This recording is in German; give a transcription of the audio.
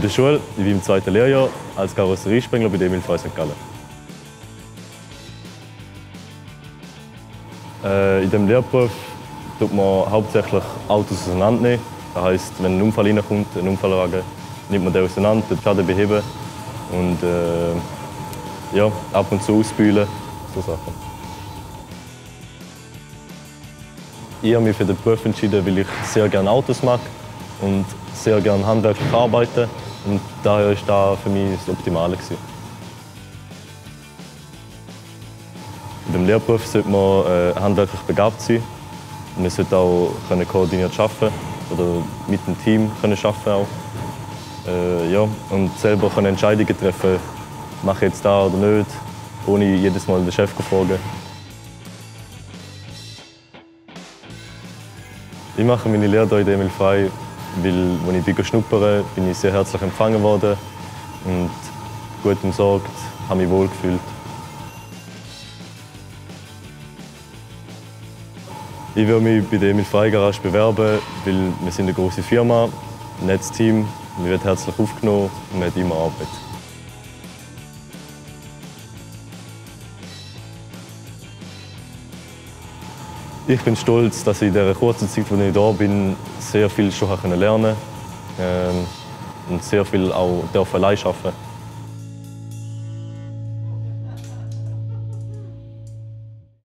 der Schule, ich bin im zweiten Lehrjahr als Karosseriespengler bei Emil Frey St. Gallen. Äh, in diesem Lehrberuf tut man hauptsächlich Autos auseinandernehmen. Das heisst, wenn ein Unfall reinkommt, ein Unfallwagen, nimmt man den auseinander, den Schaden beheben und äh, ja, ab und zu ausbühlen, so Sachen. Ich habe mich für den Beruf entschieden, weil ich sehr gerne Autos mag und sehr gerne handwerklich arbeite. Und daher war das für mich das Optimale. Gewesen. In dem Lehrberuf sollte man äh, handwerklich begabt sein. Man sollte auch können koordiniert arbeiten oder mit dem Team können arbeiten auch. Äh, ja, und selber können Entscheidungen treffen, mache ich jetzt da oder nicht, ohne jedes Mal den Chef zu fragen. Ich mache meine Lehre hier in Emil Frey, weil als ich schnuppern bin ich sehr herzlich empfangen worden und gut umsorgt, habe mich wohl gefühlt. Ich würde mich bei der Emil Frey Garage bewerben, weil wir sind eine große Firma, ein nettes Team, man wird herzlich aufgenommen und man hat immer Arbeit. Ich bin stolz, dass ich in der kurzen Zeit, in der ich da bin, sehr viel schon lernen konnte ähm, und sehr viel auch allein arbeiten